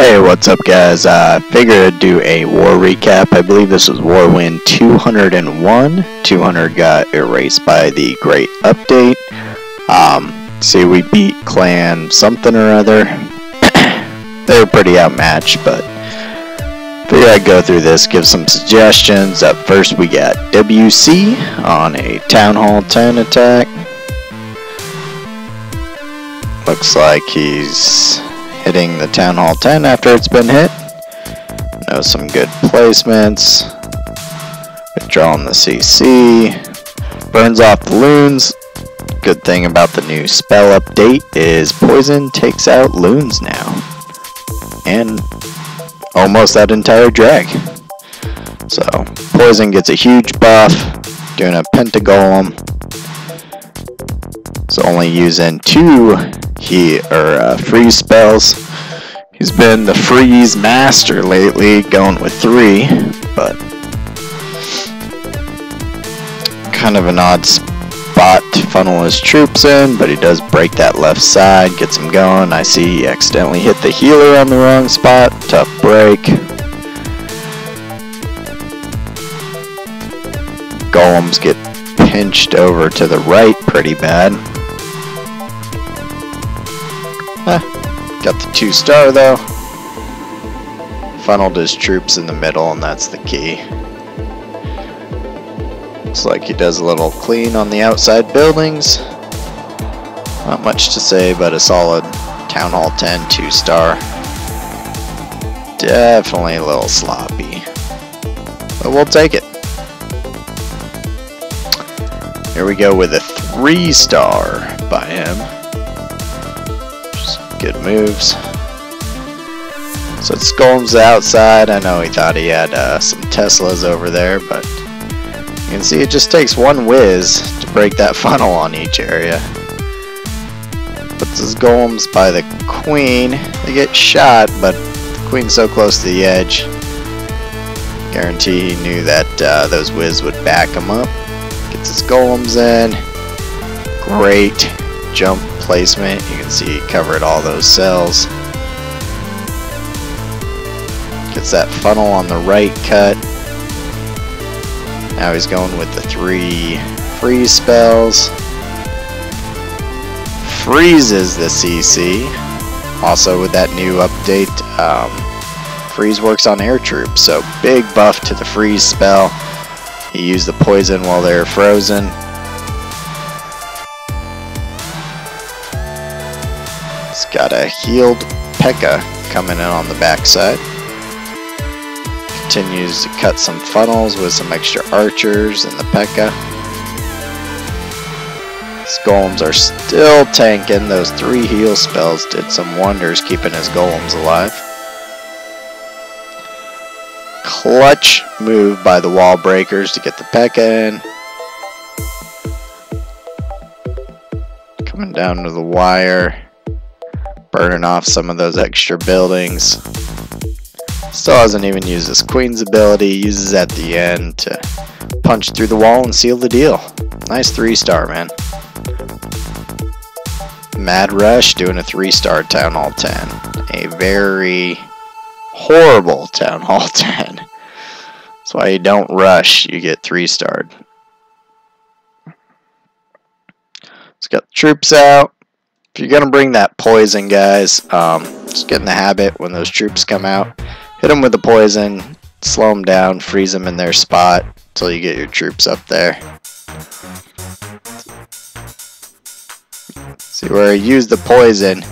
Hey, what's up, guys? Uh, figured I'd do a war recap. I believe this was War Win 201. 200 got erased by the Great Update. Um, see, we beat Clan something or other. they were pretty outmatched, but figured I'd go through this, give some suggestions. Up first, we got WC on a Town Hall 10 attack. Looks like he's hitting the Town Hall 10 after it's been hit. Know some good placements. Withdrawing the CC. Burns off the loons. Good thing about the new spell update is poison takes out loons now. And almost that entire drag. So, poison gets a huge buff. Doing a pentagolem. So only using two he or uh, freeze spells. He's been the freeze master lately, going with three, but kind of an odd spot to funnel his troops in, but he does break that left side, gets him going. I see he accidentally hit the healer on the wrong spot. Tough break. Golems get pinched over to the right pretty bad. Got the two star though. Funneled his troops in the middle and that's the key. Looks like he does a little clean on the outside buildings. Not much to say, but a solid Town Hall 10 two star. Definitely a little sloppy. But we'll take it. Here we go with a three star by him. Good moves. So it's Golem's outside. I know he thought he had uh, some Teslas over there, but you can see it just takes one whiz to break that funnel on each area. Puts his Golems by the Queen. They get shot, but the Queen's so close to the edge. Guarantee he knew that uh, those whiz would back him up. Gets his Golems in. Great jump placement. You can see he covered all those cells. Gets that funnel on the right cut. Now he's going with the three freeze spells. Freezes the CC. Also with that new update, um, freeze works on air troops, so big buff to the freeze spell. He used the poison while they're frozen. Got a healed P.E.K.K.A. coming in on the backside. Continues to cut some funnels with some extra archers and the P.E.K.K.A. His golems are still tanking. Those three heal spells did some wonders keeping his golems alive. Clutch move by the wall breakers to get the P.E.K.K.A. in. Coming down to the wire burning off some of those extra buildings. Still hasn't even used his queen's ability, uses at the end to punch through the wall and seal the deal. Nice three star, man. Mad Rush doing a three star Town Hall 10. A very horrible Town Hall 10. That's why you don't rush, you get three starred. Get the troops out. If you're going to bring that poison, guys, um, just get in the habit when those troops come out. Hit them with the poison, slow them down, freeze them in their spot until you get your troops up there. See where he used the poison,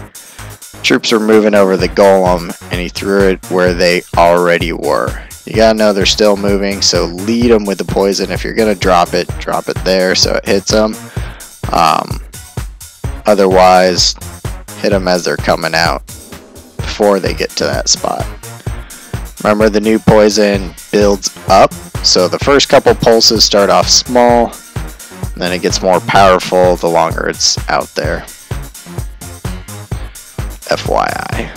troops were moving over the golem and he threw it where they already were. You gotta know they're still moving, so lead them with the poison. If you're gonna drop it, drop it there so it hits them. Um, Otherwise, hit them as they're coming out before they get to that spot. Remember the new poison builds up, so the first couple pulses start off small, then it gets more powerful the longer it's out there. FYI.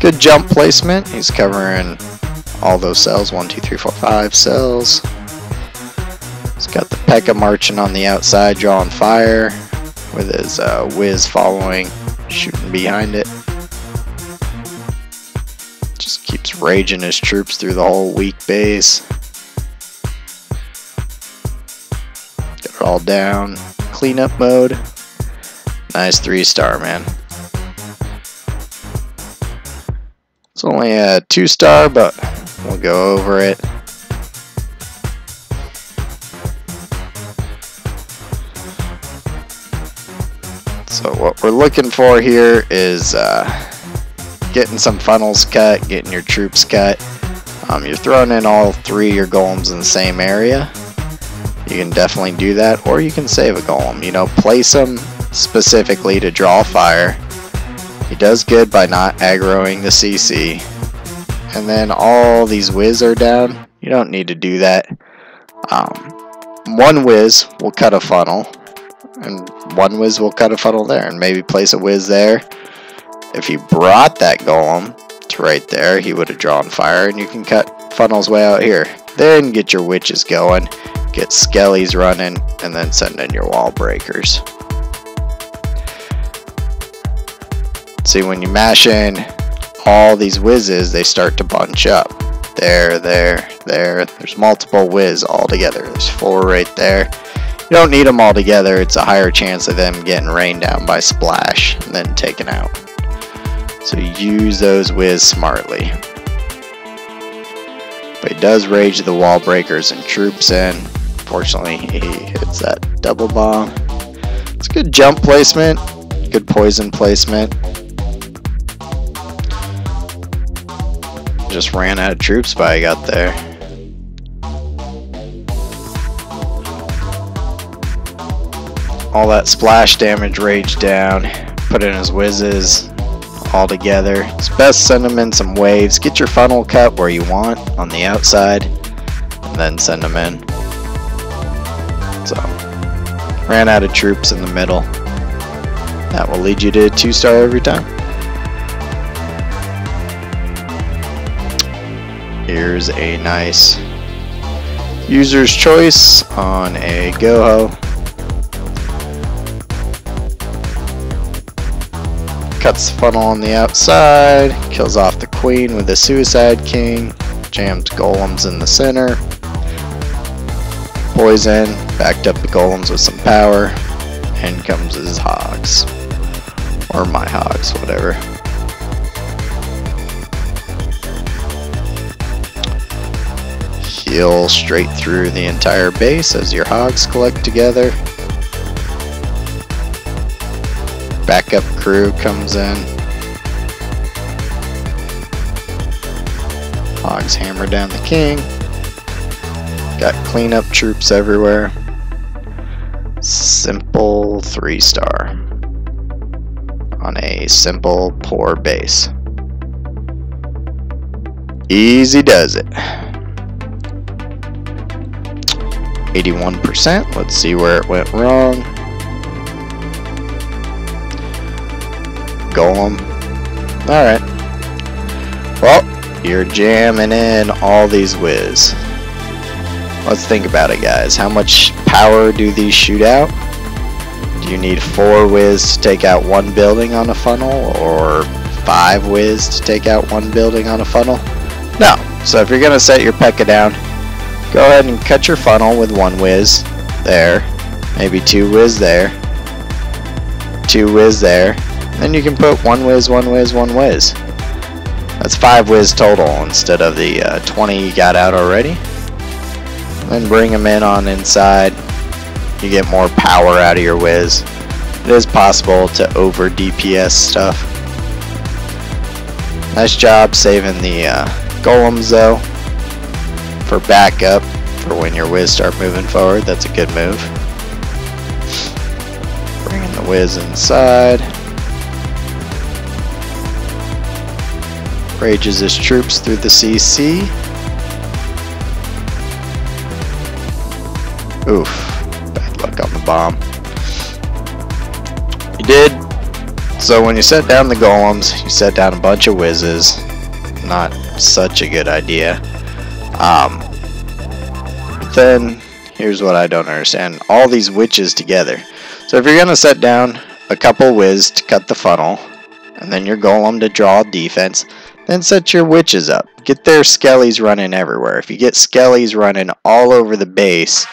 Good jump placement, he's covering all those cells, one, two, three, four, five cells. He's got the P.E.K.K.A. marching on the outside, drawing fire, with his uh, Wiz following, shooting behind it. Just keeps raging his troops through the whole weak base. Get it all down. Cleanup mode. Nice three star, man. It's only a two star, but we'll go over it. So what we're looking for here is uh, getting some funnels cut, getting your troops cut. Um, you're throwing in all three of your golems in the same area. You can definitely do that, or you can save a golem. You know, place them specifically to draw fire. He does good by not aggroing the CC. And then all these whiz are down. You don't need to do that. Um, one whiz will cut a funnel, and one whiz will cut a funnel there, and maybe place a whiz there. If he brought that golem to right there, he would have drawn fire, and you can cut funnels way out here. Then get your witches going, get skellies running, and then send in your wall breakers. See, when you mash in all these whizzes, they start to bunch up. There, there, there. There's multiple whiz all together. There's four right there. You don't need them all together. It's a higher chance of them getting rained down by splash and then taken out. So use those whiz smartly. But he does rage the wall breakers and troops in. Fortunately, he hits that double bomb. It's good jump placement, good poison placement. Just ran out of troops by I got there. All that splash damage rage down. Put in his whizzes all together. It's best send them in some waves. Get your funnel cut where you want on the outside. And then send them in. So, ran out of troops in the middle. That will lead you to two star every time. Here's a nice user's choice on a Goho. Cuts the funnel on the outside, kills off the queen with a suicide king, jams golems in the center, poison, backed up the golems with some power, and comes his hogs. Or my hogs, whatever. Heal straight through the entire base as your hogs collect together. Backup crew comes in. Hogs hammer down the king. Got cleanup troops everywhere. Simple three star. On a simple poor base. Easy does it. 81%. Let's see where it went wrong. Golem. Alright. Well, you're jamming in all these whiz. Let's think about it, guys. How much power do these shoot out? Do you need four whiz to take out one building on a funnel, or five whiz to take out one building on a funnel? No. So if you're going to set your P.E.K.K.A down, go ahead and cut your funnel with one whiz there, maybe two whiz there, two whiz there, then you can put one whiz, one whiz, one whiz. That's five whiz total instead of the uh, 20 you got out already. Then bring them in on inside. You get more power out of your whiz. It is possible to over DPS stuff. Nice job saving the uh, golems though for backup for when your whiz start moving forward. That's a good move. Bringing the whiz inside. Rages his troops through the CC. Oof. Bad luck on the bomb. You did. So when you set down the golems, you set down a bunch of whizzes. Not such a good idea. Um, then, here's what I don't understand. All these witches together. So if you're going to set down a couple whiz to cut the funnel, and then your golem to draw defense, Then set your witches up. Get their skellies running everywhere. If you get skellies running all over the base,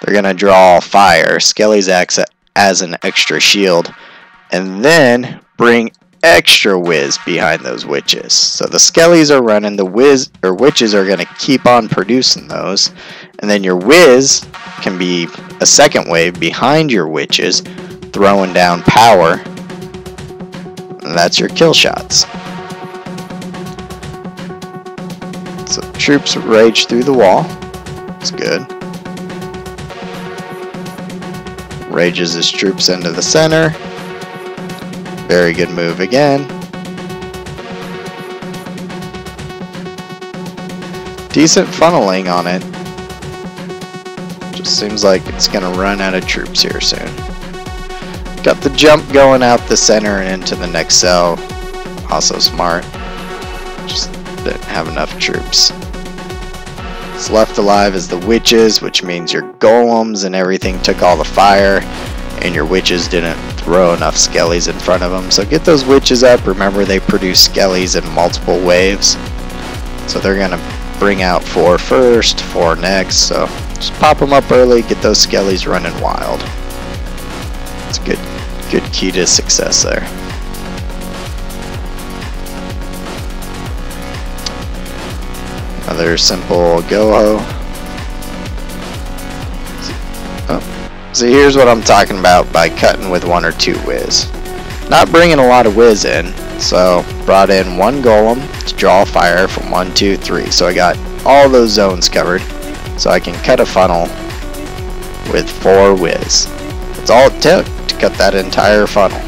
they're going to draw fire. Skellies acts as an extra shield. And then bring extra whiz behind those witches. So the skellies are running, the whiz or witches are going to keep on producing those. And then your whiz can be a second wave behind your witches, throwing down power. And that's your kill shots. So troops rage through the wall. It's good. Rages his troops into the center. Very good move again. Decent funneling on it. Just seems like it's going to run out of troops here soon. Got the jump going out the center and into the next cell. Also smart. Just didn't have enough troops. What's left alive is the witches, which means your golems and everything took all the fire, and your witches didn't throw enough skellies in front of them. So get those witches up. Remember, they produce skellies in multiple waves. So they're going to bring out four first, four next. So just pop them up early, get those skellies running wild. It's a good, good key to success there. Another simple go-ho. Oh. So here's what I'm talking about by cutting with one or two whiz. Not bringing a lot of whiz in, so brought in one golem to draw fire from one, two, three. So I got all those zones covered, so I can cut a funnel with four whiz. That's all it took to cut that entire funnel.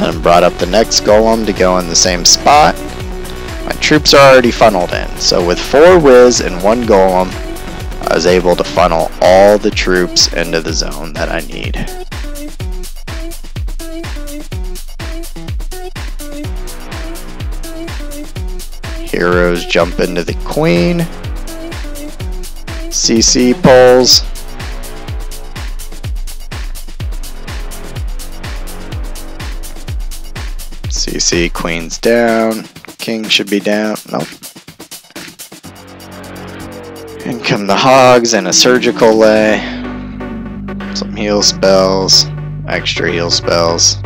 Then brought up the next golem to go in the same spot. My troops are already funneled in, so with 4 whiz and 1 golem, I was able to funnel all the troops into the zone that I need. Heroes jump into the queen. CC pulls. CC, queen's down. King should be down. Nope. And come the hogs and a surgical lay. Some heal spells. Extra heal spells.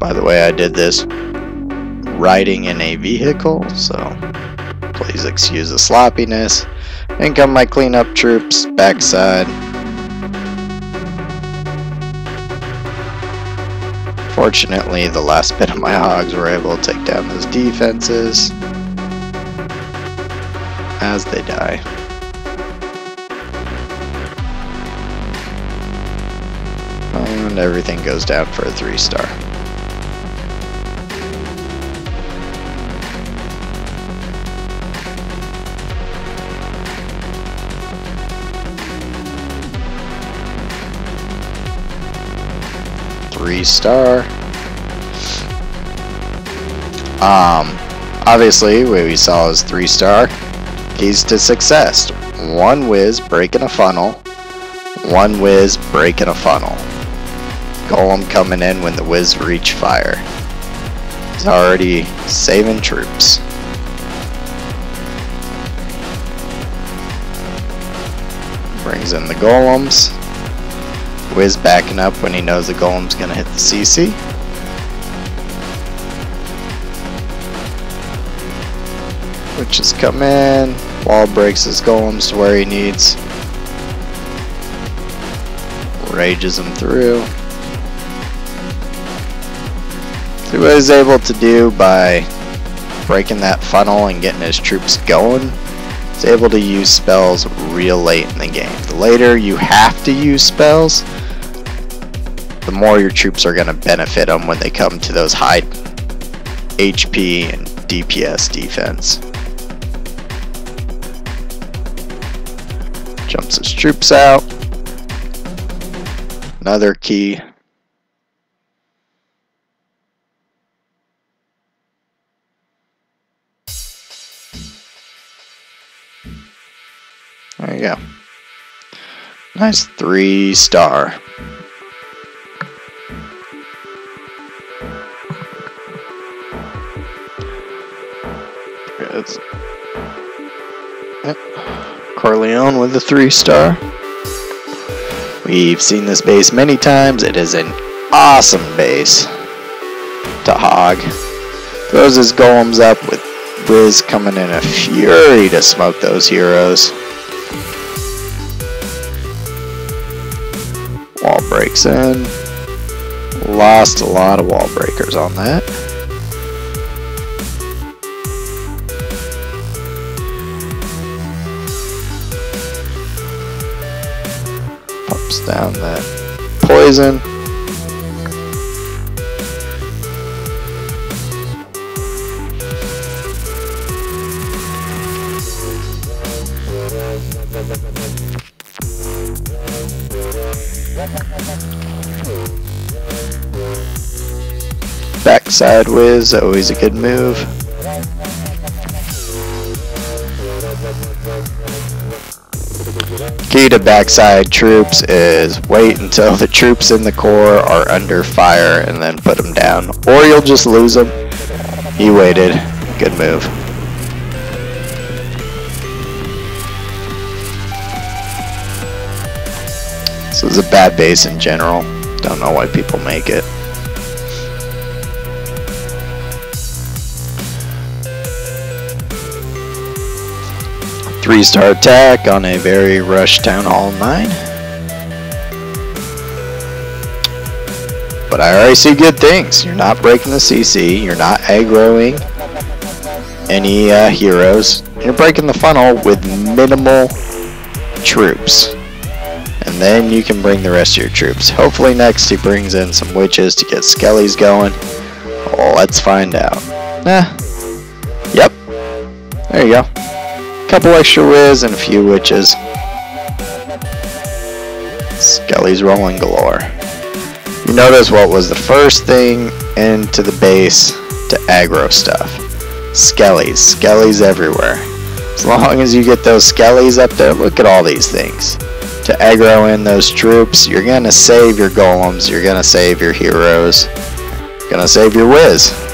By the way, I did this riding in a vehicle, so please excuse the sloppiness. And come my cleanup troops, backside. Fortunately, the last bit of my hogs were able to take down those defenses as they die. And everything goes down for a 3 star. three star. Um, obviously, what we saw is three star. Keys to success. One whiz breaking a funnel. One whiz breaking a funnel. Golem coming in when the whiz reach fire. He's already saving troops. Brings in the golems. Wiz backing up when he knows the golem's gonna hit the CC. Which is come in, wall breaks his golems to where he needs. Rages him through. See what he's able to do by breaking that funnel and getting his troops going is able to use spells real late in the game. The later you have to use spells, the more your troops are going to benefit them when they come to those high HP and DPS defense. jumps his troops out. Another key. There you go. Nice three star. It's Corleone with a three star. We've seen this base many times. It is an awesome base to hog. Throws his golems up with Wiz coming in a fury to smoke those heroes. Wall breaks in. Lost a lot of wall breakers on that. Down that poison. Backside whiz, always a good move. Key to backside troops is wait until the troops in the core are under fire and then put them down. Or you'll just lose them. He waited. Good move. This is a bad base in general. Don't know why people make it. Three star attack on a very rush Town Hall 9. But I already see good things. You're not breaking the CC, you're not aggroing any uh, heroes. You're breaking the funnel with minimal troops. And then you can bring the rest of your troops. Hopefully next he brings in some witches to get skellies going. Let's find out. Nah. Yep. There you go couple extra whiz and a few witches. Skelly's rolling galore. You notice what was the first thing into the base to aggro stuff. Skellies. Skellies everywhere. As long as you get those skellies up there, look at all these things. To aggro in those troops, you're gonna save your golems, you're gonna save your heroes, you're gonna save your whiz.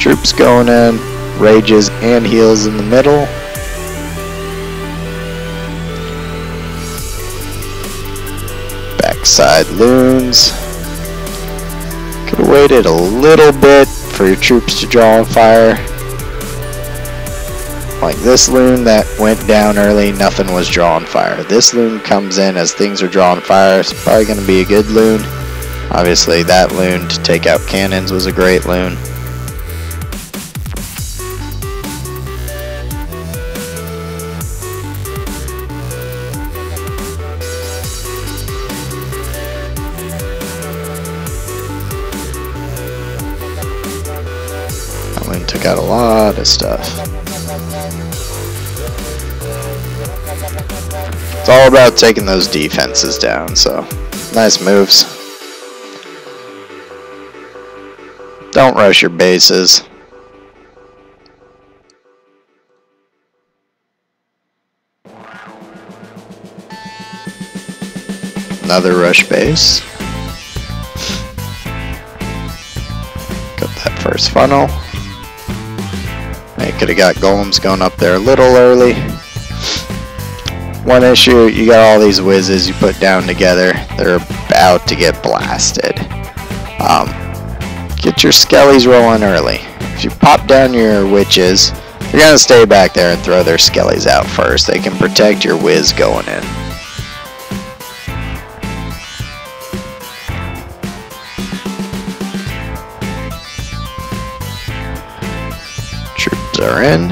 Troops going in, rages and heals in the middle. Backside loons. Could have waited a little bit for your troops to draw on fire. Like this loon that went down early, nothing was drawing fire. This loon comes in as things are drawing fire. It's probably going to be a good loon. Obviously that loon to take out cannons was a great loon. Stuff. It's all about taking those defenses down, so nice moves. Don't rush your bases. Another rush base. Got that first funnel. They could have got golems going up there a little early. One issue, you got all these whizzes you put down together. They're about to get blasted. Um, get your skellies rolling early. If you pop down your witches, they're going to stay back there and throw their skellies out first. They can protect your whiz going in. Are in.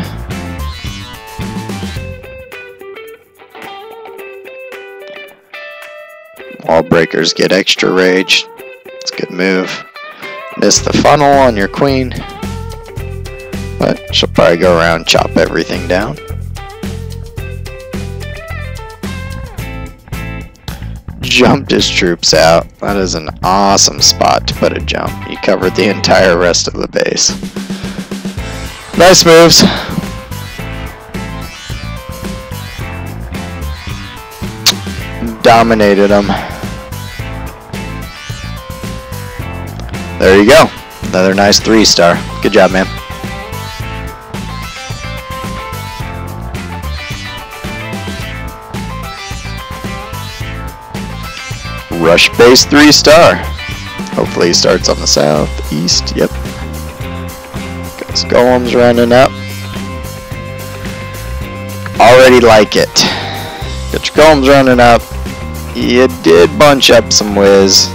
Wall breakers get extra rage. It's a good move. Miss the funnel on your queen. But she'll probably go around chop everything down. Jumped his troops out. That is an awesome spot to put a jump. You covered the entire rest of the base. Nice moves. Dominated him. There you go. Another nice three star. Good job, man. Rush base three star. Hopefully he starts on the southeast. Yep. Got golems running up. Already like it. Got your golems running up. You did bunch up some whiz.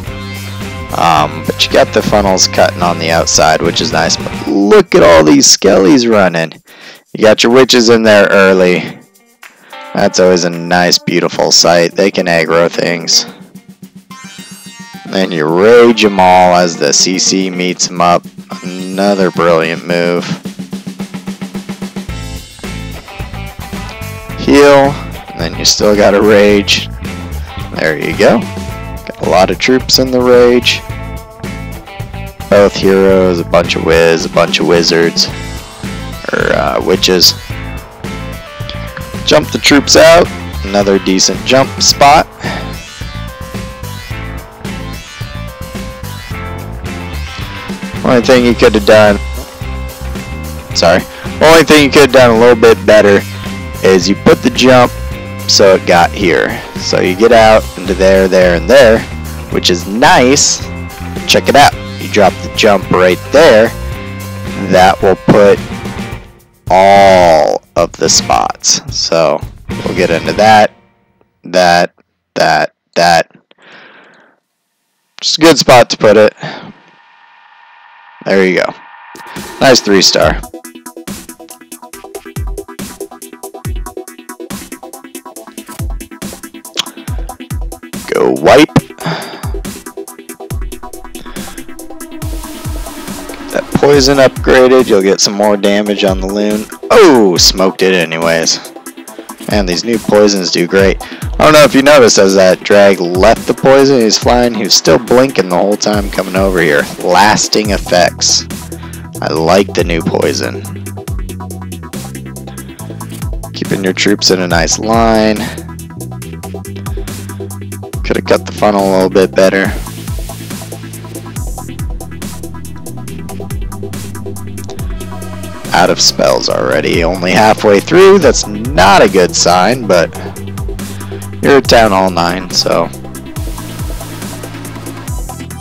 Um, but you got the funnels cutting on the outside, which is nice. But look at all these skellies running. You got your witches in there early. That's always a nice, beautiful sight. They can aggro things. Then you rage them all as the CC meets them up. Another brilliant move. Heal, and then you still got a rage. There you go. Got a lot of troops in the rage. Both heroes, a bunch of whiz, a bunch of wizards, or uh, witches. Jump the troops out. Another decent jump spot. Only thing you could have done, sorry, only thing you could have done a little bit better is you put the jump so it got here. So you get out into there, there, and there, which is nice. Check it out. You drop the jump right there. That will put all of the spots. So we'll get into that, that, that, that. Just a good spot to put it. There you go. Nice three star. Go wipe. That poison upgraded, you'll get some more damage on the loon. Oh, smoked it anyways. Man, these new poisons do great. I don't know if you noticed as that drag left the poison, he's flying, he was still blinking the whole time coming over here. Lasting effects. I like the new poison. Keeping your troops in a nice line. Could have cut the funnel a little bit better. Out of spells already, only halfway through. That's not a good sign, but you're down all 9, so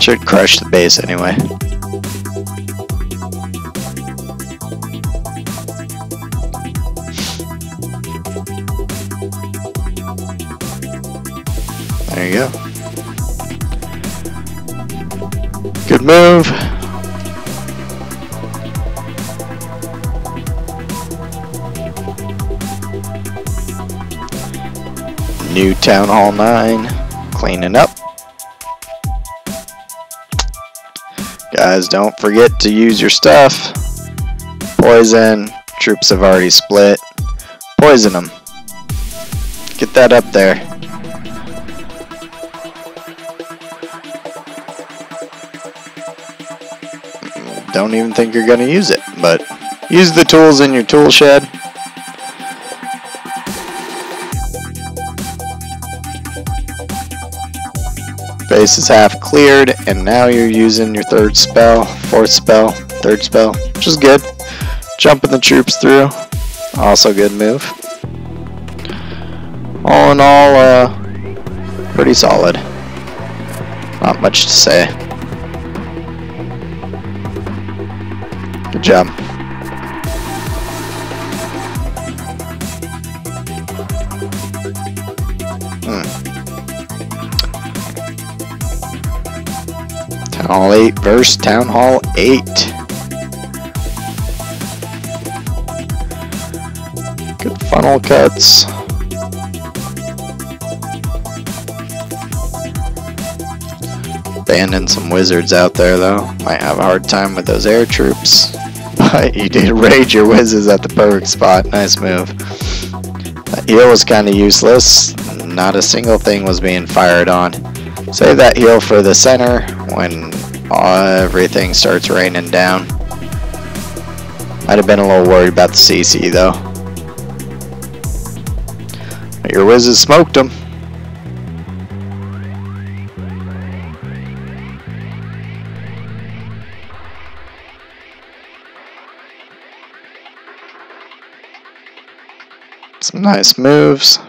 should crush the base anyway. There you go. Good move. New Town Hall 9. Cleaning up. Guys, don't forget to use your stuff. Poison. Troops have already split. Poison them. Get that up there. Don't even think you're going to use it, but use the tools in your tool shed. Base is half cleared, and now you're using your third spell, fourth spell, third spell, which is good. Jumping the troops through, also good move. All in all, uh, pretty solid. Not much to say. Good job. Hall 8 versus Town Hall 8. Good funnel cuts. Abandon some wizards out there though. Might have a hard time with those air troops. But you did raid your whizzes at the perfect spot. Nice move. That heal was kind of useless. Not a single thing was being fired on. Save that heal for the center when everything starts raining down. I'd have been a little worried about the CC though. But your whizzes smoked them. Some nice moves.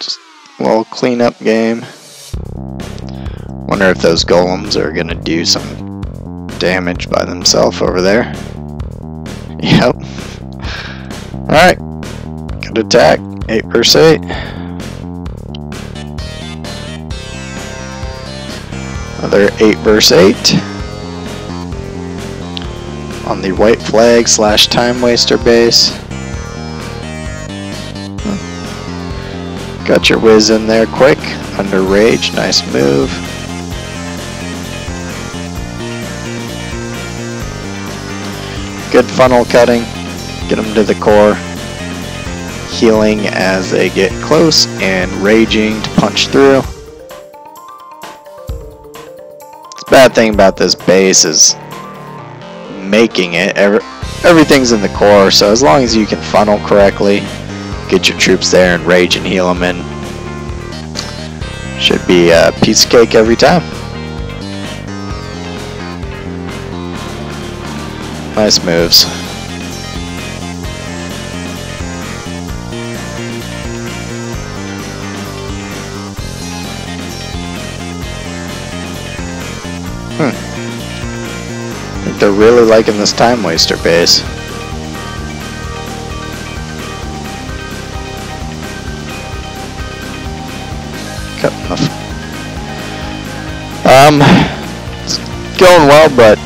Just a little cleanup game. Wonder if those golems are gonna do some damage by themselves over there. Yep. Alright. Good attack. 8 versus 8. Another 8 versus 8. On the white flag slash time waster base. Got your whiz in there quick. Under rage. Nice move. Good funnel cutting. Get them to the core. Healing as they get close and raging to punch through. The bad thing about this base is making it. Every, everything's in the core, so as long as you can funnel correctly, get your troops there and rage and heal them in. Should be a piece of cake every time. Nice moves. Hmm. I think they're really liking this time waster base. Going well, but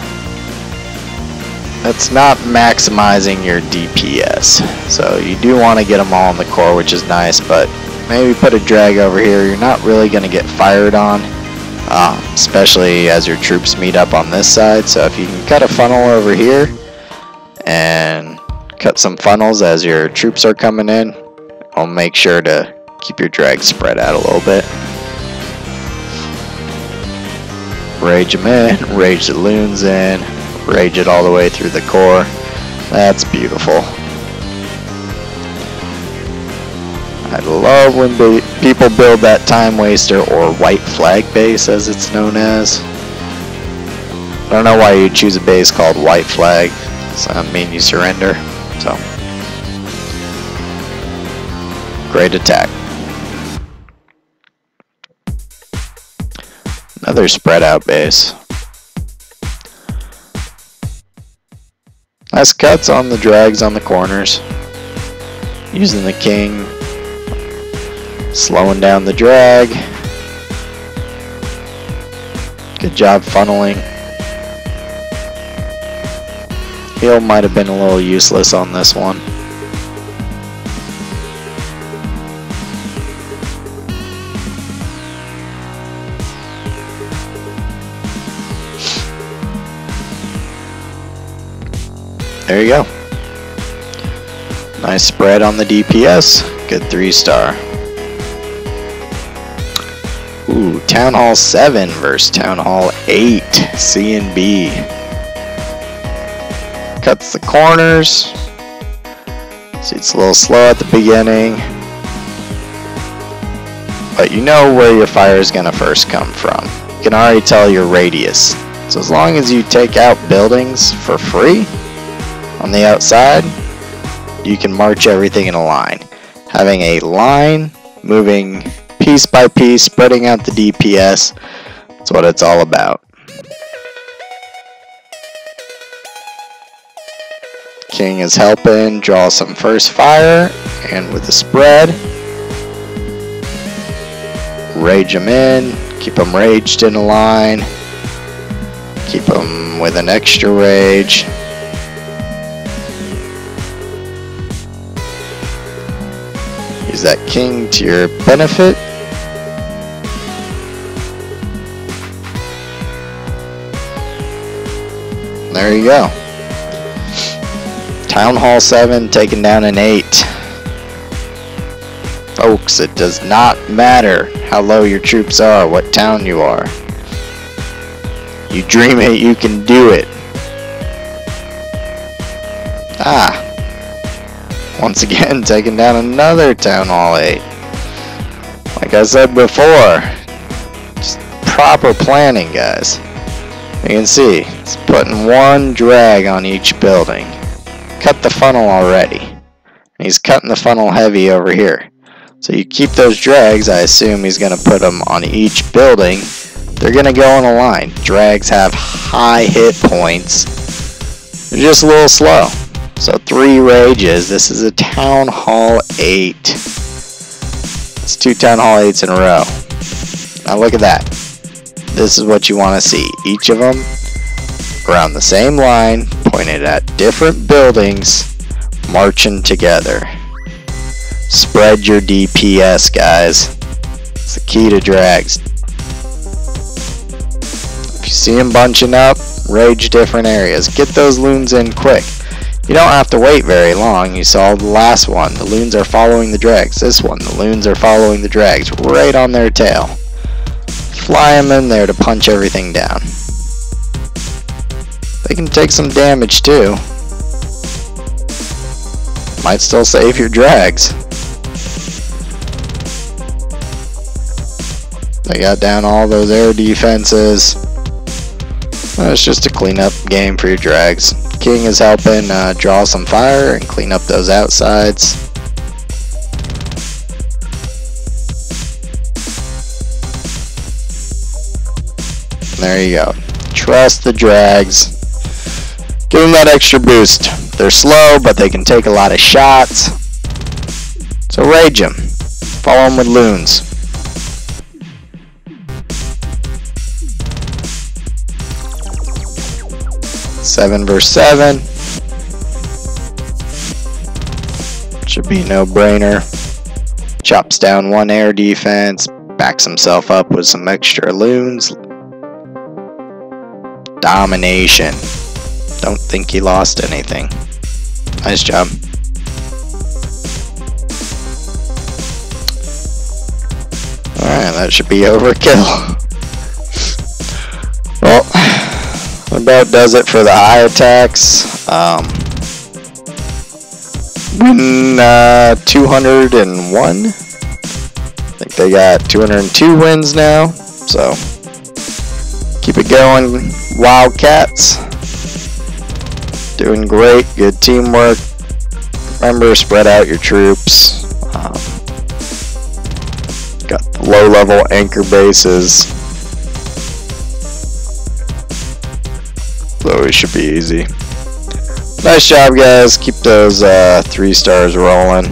that's not maximizing your DPS. So you do want to get them all in the core, which is nice, but maybe put a drag over here. You're not really going to get fired on, um, especially as your troops meet up on this side. So if you can cut a funnel over here and cut some funnels as your troops are coming in, I'll make sure to keep your drag spread out a little bit. Rage them in, rage the loons in, rage it all the way through the core. That's beautiful. I love when people build that time waster or white flag base as it's known as. I don't know why you choose a base called white flag. Does that mean you surrender? So, great attack. Another spread out base. Nice cuts on the drags on the corners. Using the king. Slowing down the drag. Good job funneling. Heal might have been a little useless on this one. There you go. Nice spread on the DPS. Good three star. Ooh, Town Hall 7 versus Town Hall 8. C and B. Cuts the corners. See, it's a little slow at the beginning. But you know where your fire is going to first come from. You can already tell your radius. So as long as you take out buildings for free, on the outside, you can march everything in a line. Having a line, moving piece by piece, spreading out the DPS, that's what it's all about. King is helping draw some first fire, and with the spread, rage them in, keep them raged in a line, keep them with an extra rage. Use that king to your benefit. There you go. Town Hall 7 taking down an 8. Folks, it does not matter how low your troops are, what town you are. You dream it, you can do it. Ah, once again, taking down another Town Hall 8. Like I said before, just proper planning, guys. You can see, it's putting one drag on each building. Cut the funnel already. And he's cutting the funnel heavy over here. So you keep those drags, I assume he's going to put them on each building. They're going to go in a line. Drags have high hit points. They're just a little slow. So three rages. This is a Town Hall 8. It's two Town Hall 8s in a row. Now look at that. This is what you want to see. Each of them around the same line, pointed at different buildings, marching together. Spread your DPS, guys. It's the key to drags. If you see them bunching up, rage different areas. Get those loons in quick. You don't have to wait very long. You saw the last one. The loons are following the drags. This one, the loons are following the drags right on their tail. Fly them in there to punch everything down. They can take some damage too. Might still save your drags. They got down all those air defenses. It's just a cleanup game for your drags. King is helping uh, draw some fire and clean up those outsides. There you go. Trust the drags. Give them that extra boost. They're slow, but they can take a lot of shots. So rage them. Follow them with loons. Seven versus seven. Should be no brainer. Chops down one air defense, backs himself up with some extra loons. Domination. Don't think he lost anything. Nice job. Alright, that should be overkill. about does it for the high attacks. Um, win uh, 201. I think they got 202 wins now. So keep it going, Wildcats. Doing great, good teamwork. Remember, spread out your troops. Um, got low-level anchor bases. So it should be easy. Nice job, guys. Keep those uh, three stars rolling.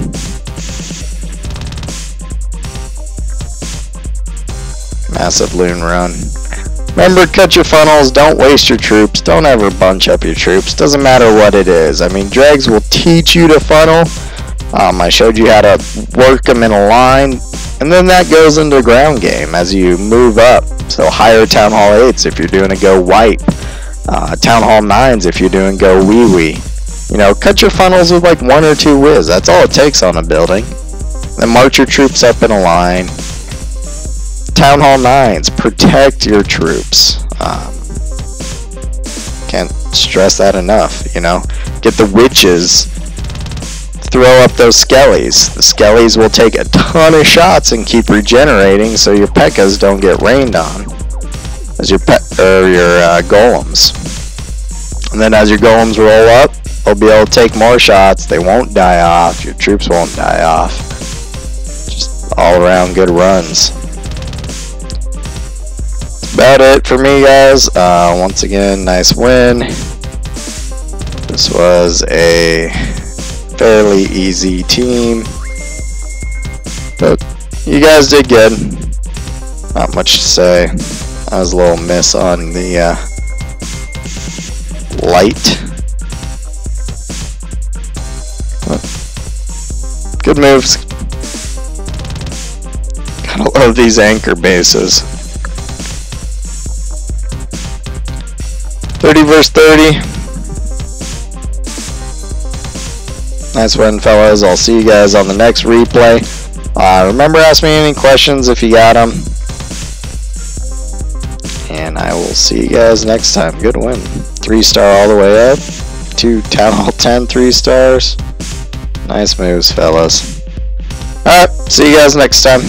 Massive loon run. Remember, cut your funnels. Don't waste your troops. Don't ever bunch up your troops. Doesn't matter what it is. I mean, drags will teach you to funnel. Um, I showed you how to work them in a line. And then that goes into ground game as you move up. So higher Town Hall 8s if you're doing a go white uh, Town Hall 9s if you're doing GoWiWi. You know, cut your funnels with like one or two whiz. That's all it takes on a building. Then march your troops up in a line. Town Hall 9s, protect your troops. Um, can't stress that enough, you know. Get the witches, throw up those skellies. The skellies will take a ton of shots and keep regenerating so your pekkas don't get rained on as your pet or your uh, golems. And then as your golems roll up, they'll be able to take more shots. They won't die off. Your troops won't die off. Just all around good runs. About it for me, guys. Uh, once again, nice win. This was a fairly easy team. But you guys did good. Not much to say. Was a little miss on the uh, light. Good moves. Gotta love these anchor bases. 30 verse 30. Nice win, fellas. I'll see you guys on the next replay. Uh, remember, ask me any questions if you got them. I will see you guys next time. Good win. Three star all the way up. Two Town Hall 10 three stars. Nice moves, fellas. Alright, see you guys next time.